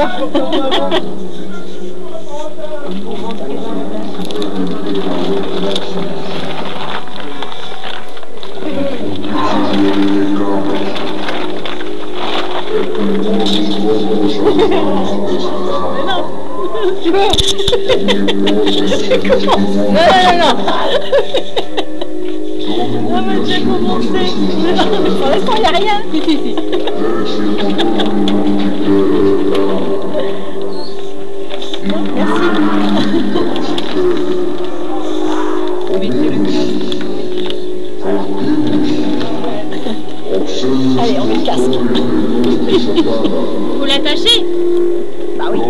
Mais non Non, non, non, non mais j'ai commencé. Pour l'instant il n'y a rien. Si, si, si Allez, on met le casque. Faut l'attacher Bah oui.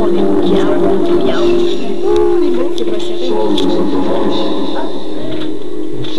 On est bien, on est bien. Oh, les mots, c'est pas serré. Allez,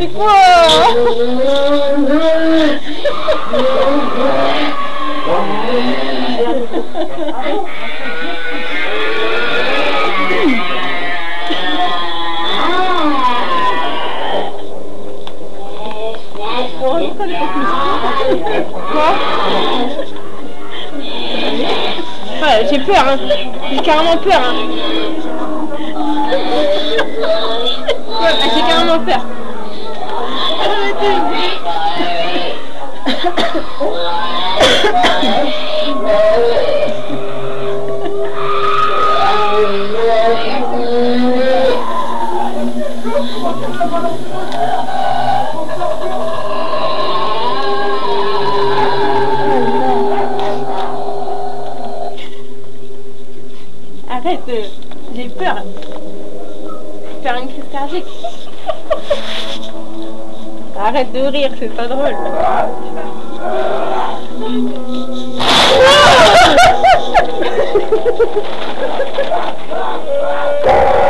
C'est quoi Ouais, j'ai peur, hein. J'ai carrément peur, hein. Ouais, j'ai carrément peur. Arrête, euh, j'ai peur. Faire une crise cardiaque. Arrête de rire, c'est pas drôle.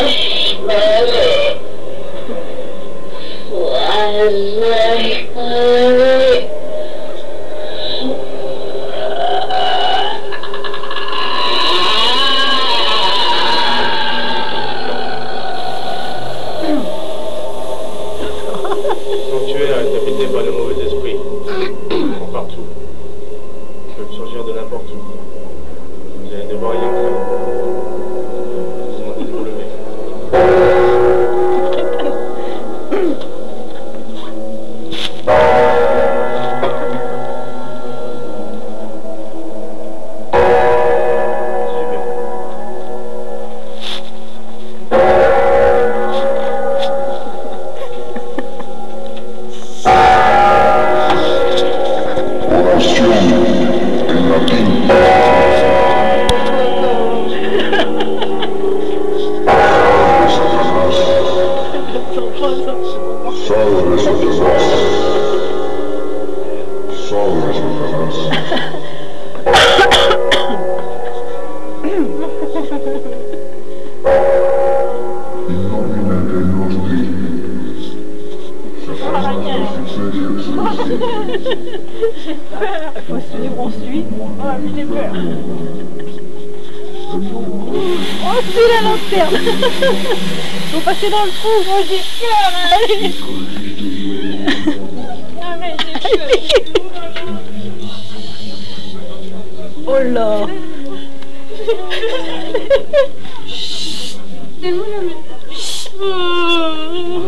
de ça fait la lanterne. Faut passer dans le trou. Moi, j'ai peur. Allez. Ah, mais j'ai peur. Oh là. C'est où le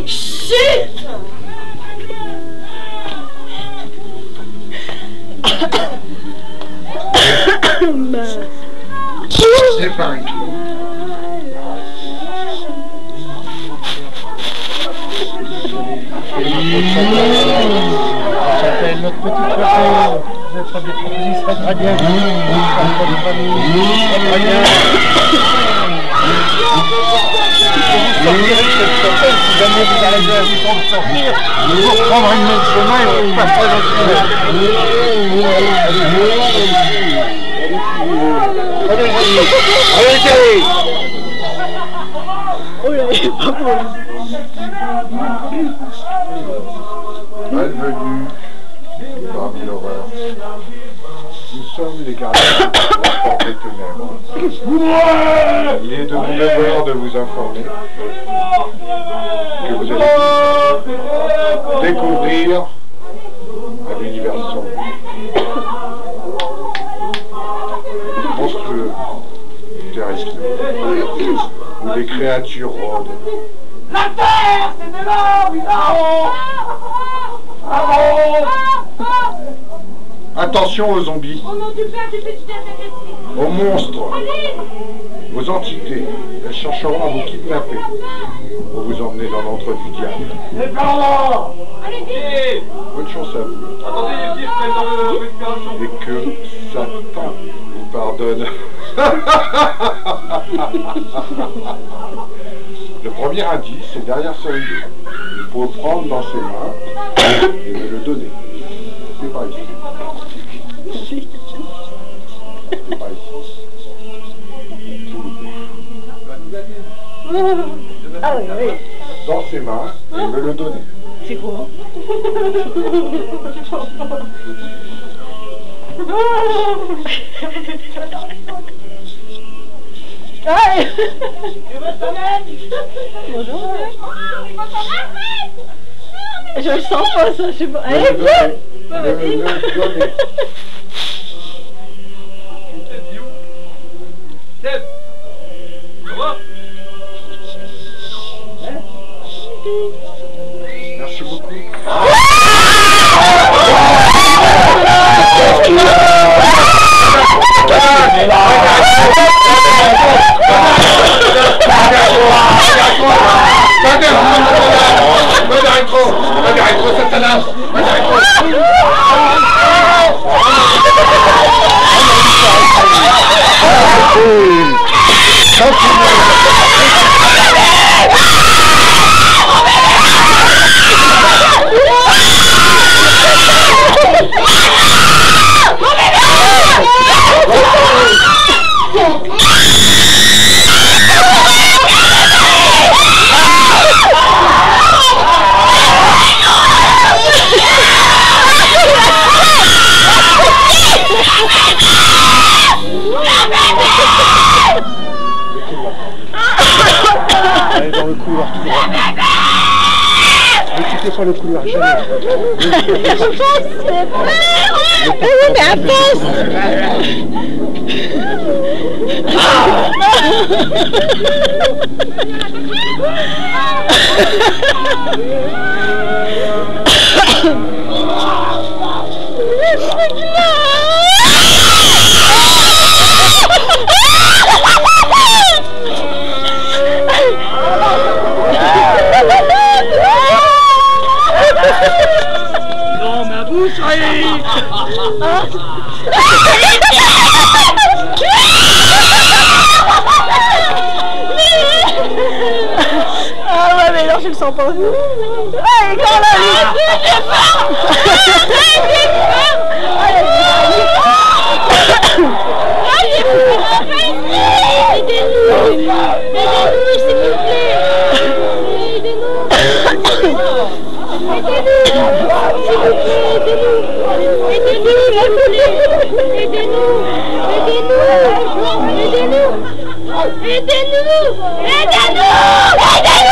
Chut C'est pareil. Ça s'appelle notre petite Oh est l'horreur. Nous sommes les gardiens de la porte des ténèbres. Il est de mon devoir de vous informer que vous allez découvrir un univers sombre, monstrueux, terrestre, où des créatures rôdent. Attention aux zombies, Au nom du Père, du Fils, du Saint-Esprit. aux monstres, aux entités. Elles chercheront à vous kidnapper pour vous emmener dans l'antre du diable. Allez, vite. Bonne chance à vous Attendez, les petits, je dans le respiration. et que Satan vous pardonne. Le premier indice est derrière ce rideau. Il faut le prendre dans ses mains et me le donner. C'est pas ici. Ah oui, oui. Dans ses mains et me le donner. C'est quoi? Bonjour Je le sens pas ça, je sais pas. Allez, viens ماذا عندكم؟ ماذا عندكم 6000 ماذا عندكم؟ Dans ma boucherie. Ah ouais, mais non, je le sens pas. Ah, il est quand là, Aidez-nous Aidez-nous, s'il vous plaît Aidez-nous Aidez-nous S'il vous plaît, aidez-nous Aidez-nous, plaît Aidez-nous Aidez-nous Aidez-nous Aidez-nous Aidez-nous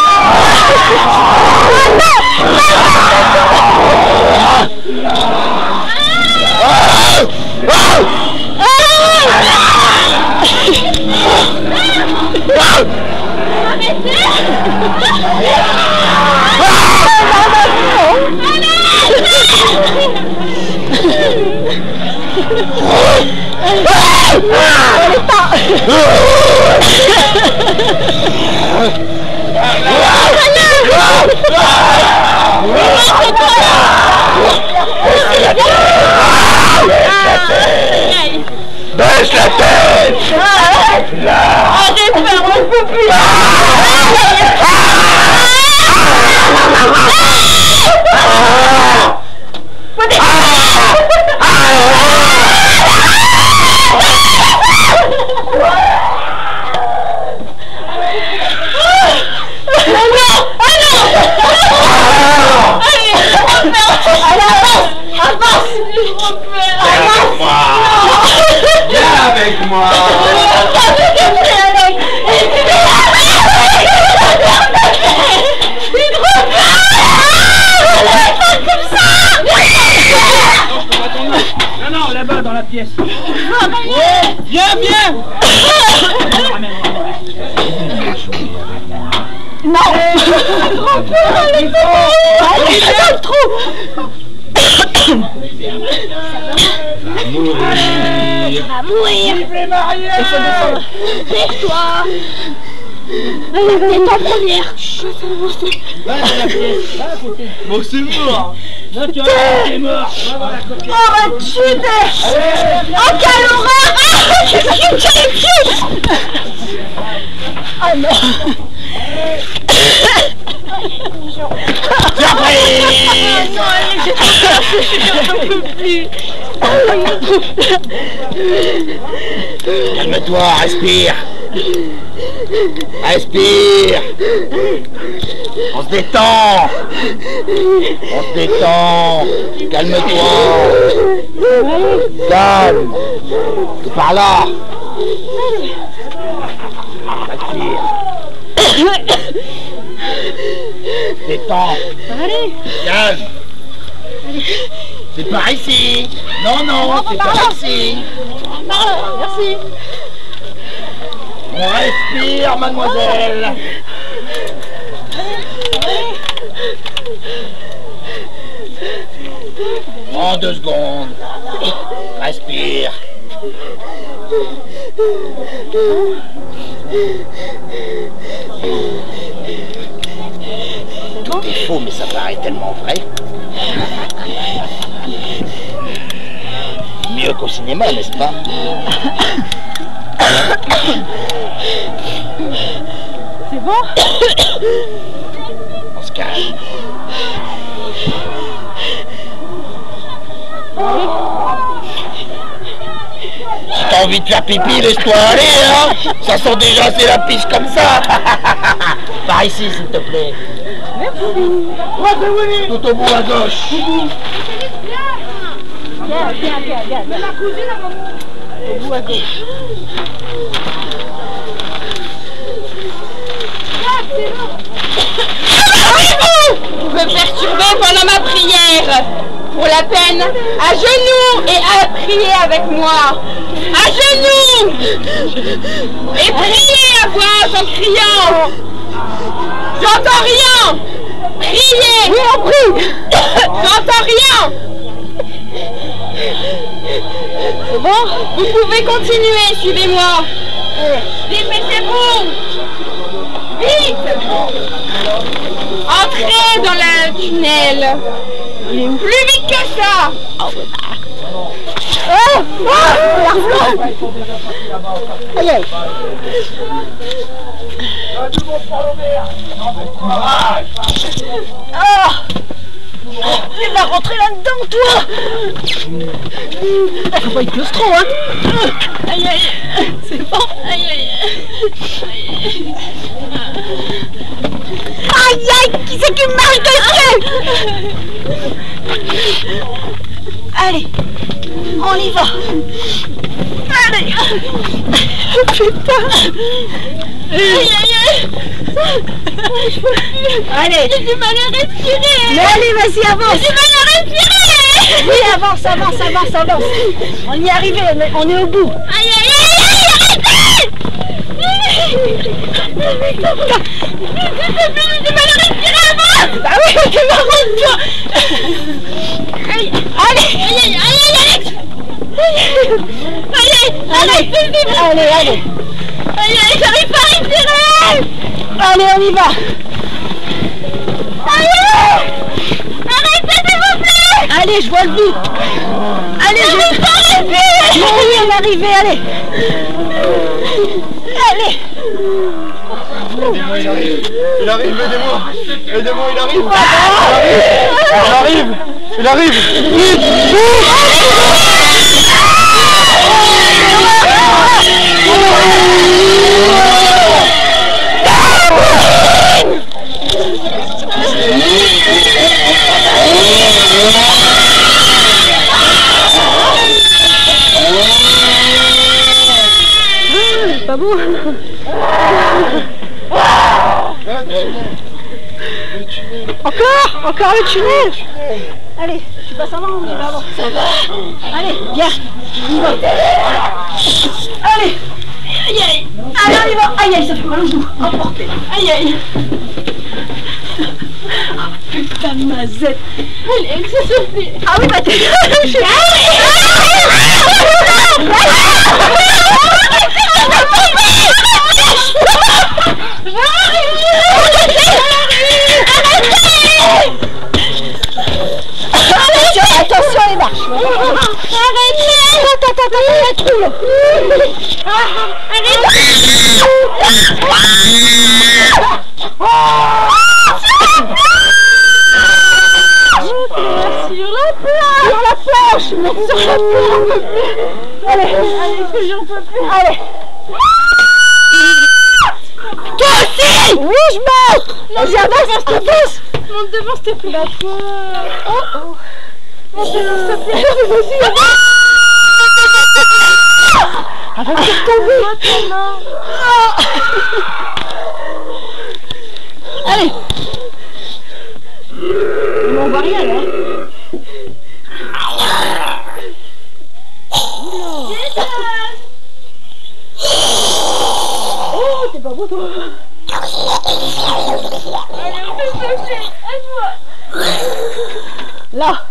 Viens avec moi Non, non, là-bas, dans la pièce. Viens, viens Non Trop peur, elle est trop Allez, dans le trou Va mourir Il faut descendre. Tais-toi. T'es en première Va la pièce, va à côté. Bon, c'est mort. Là, tu t'es mort. Va. Oh, ma chute Oh, quelle horreur. Ah, quel cul Ah non Ah non, j'ai trop peur, je peux plus Calme-toi, respire. Respire. On se détend. On se détend. Calme-toi. Calme. Par là. Respire Détends Allez. Calme C'est par ici. Non, non, c'est par ici. Merci. On respire, mademoiselle. En deux secondes. Respire. Tout est faux, mais ça paraît tellement vrai. Mieux qu'au cinéma, n'est-ce pas? C'est bon? On se cache. Si t'as envie de faire pipi, laisse-toi aller, hein Ça sent déjà assez la pisse comme ça Par ici, s'il te plaît. Tout au bout à gauche. Viens. viens. Au bout à gauche. Vous me perturbez pendant ma prière. Pour la peine, à genoux et à prier avec moi. À genoux Et priez à voix en criant. J'entends rien. Priez. Oui, on prie. J'entends rien. C'est bon Vous pouvez continuer, suivez-moi. Bon. Vite Entrez dans le tunnel. Plus vite que ça. Oh, oh. Ah Tu vas rentrer là-dedans, toi Faut pas être claustro, hein. Aïe, aïe, c'est bon. Aïe, aïe, aïe. Aïe, aïe, qui c'est qui marche dessus Allez, on y va. Allez. Putain Allez. J'ai du mal à respirer. Mais allez, vas-y, avance. J'ai du mal à respirer. Oui, avance, avance, avance, avance. On y est arrivé, on est- on est au bout. Aïe, aïe, aïe, aïe, arrêtez. J'ai du mal à respirer, avance Bah oui, tu m'arrêtes, toi Allez Aïe, aïe, aïe, aïe, Aïe, aïe, allez, allez, allez Aïe, aïe, j'arrive pas à respirer Allez, on y va. Allez. Arrêtez, s'il vous plaît. Allez, je vois le but. Allez, je... pas à respirer Oui, on est arrivé, allez. Allez. Il arrive, aidez-moi. Aidez-moi, il arrive. Il arrive. Il arrive. Vite Pas bon Encore Encore le tunnel. Allez, tu passes avant, on y va avant. Allez, viens, on y va. Allez Aïe aïe. On y va. Aïe aïe, ça fait mal au genou. Emporté. Aïe aïe. Oh, putain mazette Allez, ça suffit Ah oui, bah t'es... Attention, attention les marches. Arrêtez Attends, attends, attends, il Sur la planche Sur la Mais sur la Allez, allez, que j'en peux plus Allez Toi aussi Oui, je monte Vas-y, avance, avance Monte devant, s'il te plaît Oh, oh elle va faire tomber Allez. On voit rien là Oh, t'es pas beau toi Allez, on fait ça, aide-moi. Là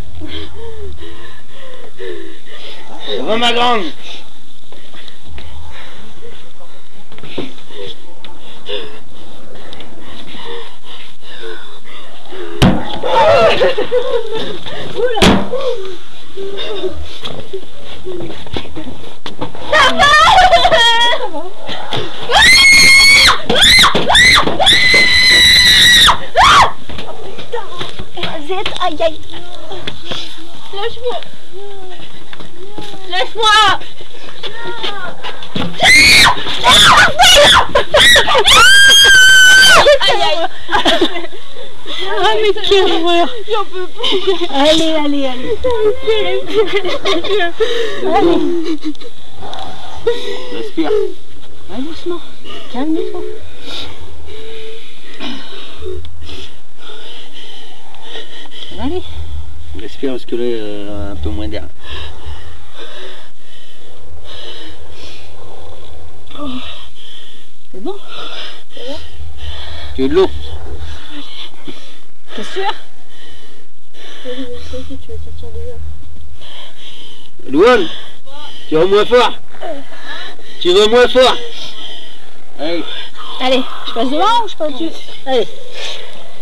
Va ma grande aïe, aïe. Lâche-moi Lâche-moi Aïe aïe Ah, mais quelle horreur. J'en peux plus Allez, allez, allez. Allez. Respire. Allez, doucement. Calme-toi. Aller Respire parce que là, euh, un peu moins d'air. C'est bon? Tu veux de l'eau? T'es sûr? Louane Tu veux moins fort Tu veux moins fort Allez. Allez, je passe devant ou je passe dessus Allez.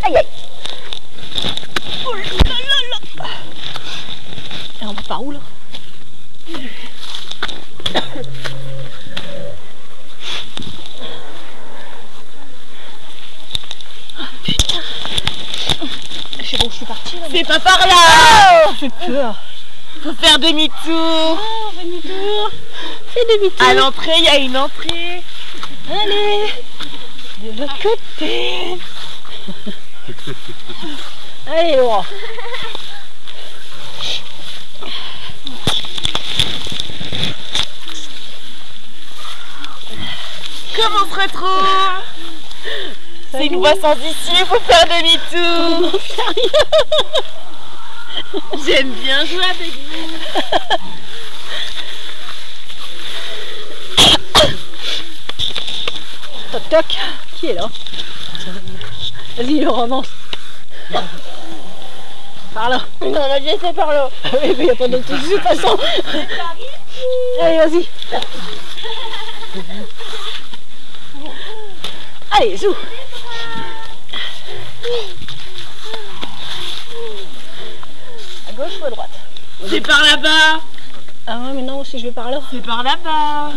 Aïe, aïe. Oh là là là. Et on va par où là Ah putain. Je sais pas où je suis partie là. C'est pas par là Oh, j'ai peur. Faut faire demi-tour Oh, demi-tour. Fais demi-tour. À l'entrée, il y a une entrée Allez. De l'autre côté. Allez, Laura. Comme on se retrouve C'est une voie sans issue, il faut faire demi-tour J'aime bien jouer avec vous Toc toc. Qui est là? Vas-y, le romance. Par là. Non, la vie c'est par là Ah oui, mais il n'y a pas d'autre de toute façon. Allez, vas-y. Allez, zou. À gauche ou à droite C'est par là-bas Ah ouais, mais non, si je vais par là. C'est par là-bas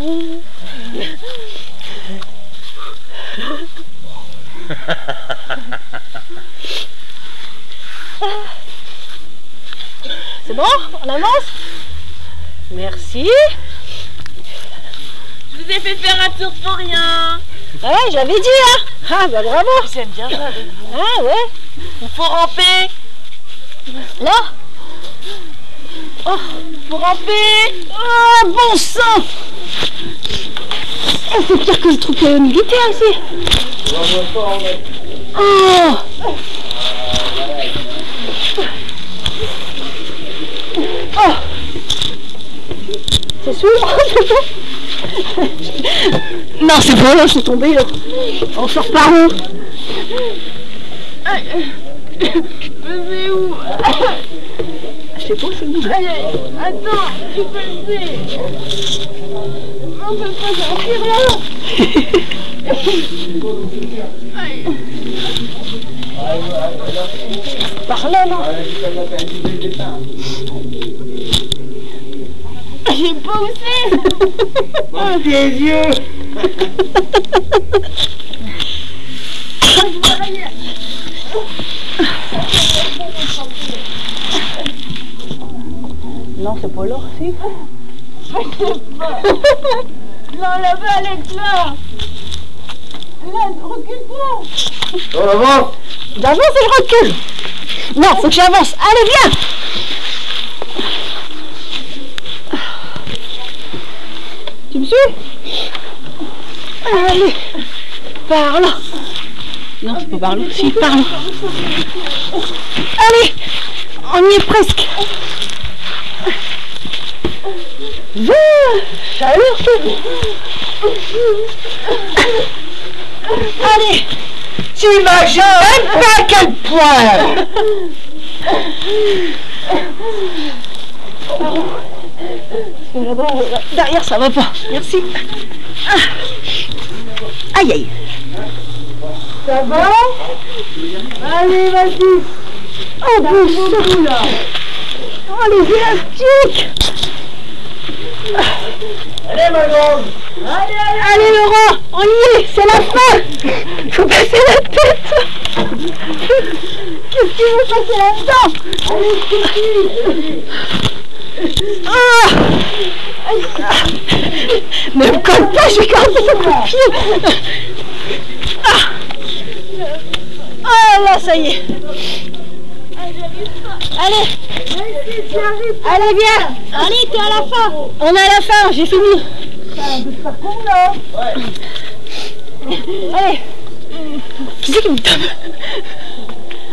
C'est bon? On avance? Merci. Je vous ai fait faire un tour pour rien Ah ouais, j'avais dit, hein. Ah bah bravo. J'aime bien jouer avec vous Ah ouais. Il faut ramper. Là Oh Faut ramper. Oh, bon sang. Eh, C'est pire que le truc euh, militaire ici. Oh. Oh. C'est sourd Non, c'est bon, là, je suis tombée, là. On sort par où? Je où? Je sais pas, c'est où? Attends, je peux le. On peut pas sortir là. Par là, non J'ai pas où c'est Tes yeux Non, c'est pas là, si. Non, là-bas, elle est là. Là, recule-toi. On avance D'avance et je recule Non, faut que j'avance. Allez, viens Allez, par là. Non, c'est pas par là. Si, par là. Allez, on y est presque. Va, chaleur, Allez, T'imagines même pas à quel point derrière ça va pas. Merci. Ah. Aïe aïe. Ça va Allez, vas-y. Oh bon là. Oh les élastiques. Allez ma grande Allez, allez, Allez Laurent, on y est, c'est la fin. Faut passer la tête. Qu'est-ce qu'il faut passer là-dedans Ah Ne me colle pas, j'ai cassé son coup de pied. Ah. Ah là, ça y est. Allez, allez viens. Allez, t'es à la fin. On est à la fin, j'ai fini. Allez. Qui c'est qui me tape?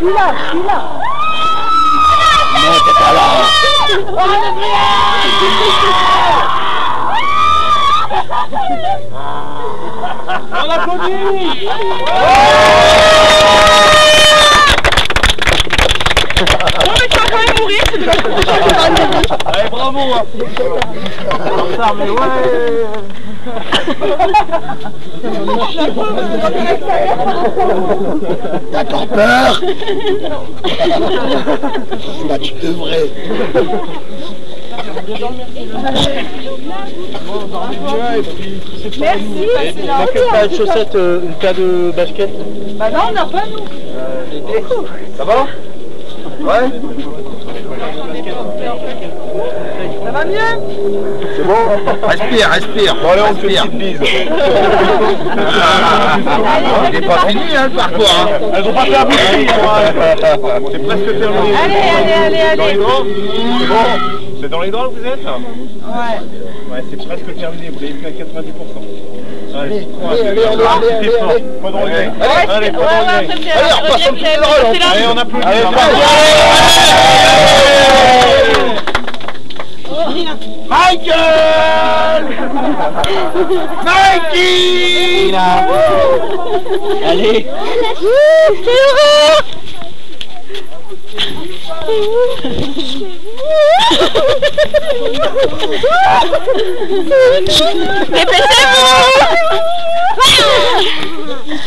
Je suis là, je suis là. Non, t'es pas là On applaudit Non, mais tu vas quand même mourir, c'est de Allez, bravo hein. Putain, mais ouais T'as encore peur Bah tu devrais Merci. Il paire de chaussettes, euh, une paire de baskets Bah non, on n'a pas nous. Ça va Ouais Ça va mieux C'est bon Respire, respire Bon allez, on te fait une respire. petite bise. Il n'est pas fini hein, le parcours hein. Elles ont pas fait un bout de. C'est presque terminé. Allez, allez, allez, Dans allez. C'est bon C'est dans les que vous êtes Ouais. Ouais, c'est presque terminé, vous l'avez fait à 90%. Allez, allez, allez, allez. Pas de regret. Allez, pas de regret. Allez, Allez, on applaudit. Allez. Michael Mikey Allez. C'est heureux. Dépêchez-vous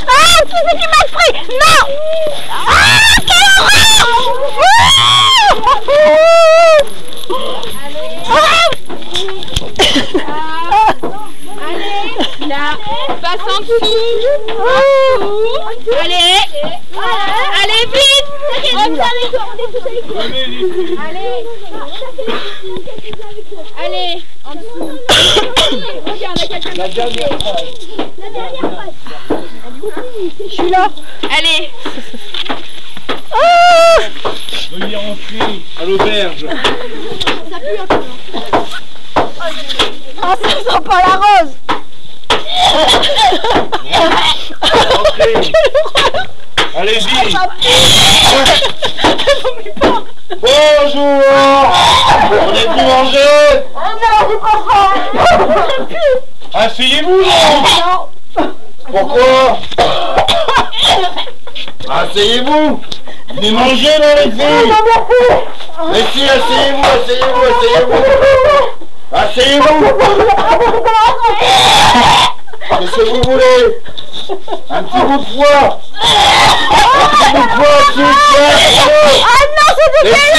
Ah, qui c'est qui m'a pris Non. Ah, quelle Allez, là, passe en dessous. Allez, allez vite. Allez, allez, en dessous. Regarde, il y a quelqu'un qui Je suis là. Allez, Veuillez rentrer à l'auberge. Ah, ça sent pas la rose. Allez-y. Bonjour. On est plus manger. Asseyez-vous. non Pourquoi? Asseyez-vous. Venez manger dans les filles. Mais si, asseyez-vous, asseyez-vous, asseyez-vous. Asseyez-vous. Qu'est-ce que vous voulez Un petit bout de foie Un petit bout de foie. Ah non, c'est filles,